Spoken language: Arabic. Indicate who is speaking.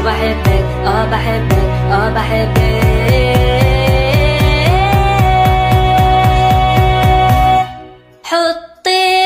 Speaker 1: وبحبك آه بحبك آه بحبك حطي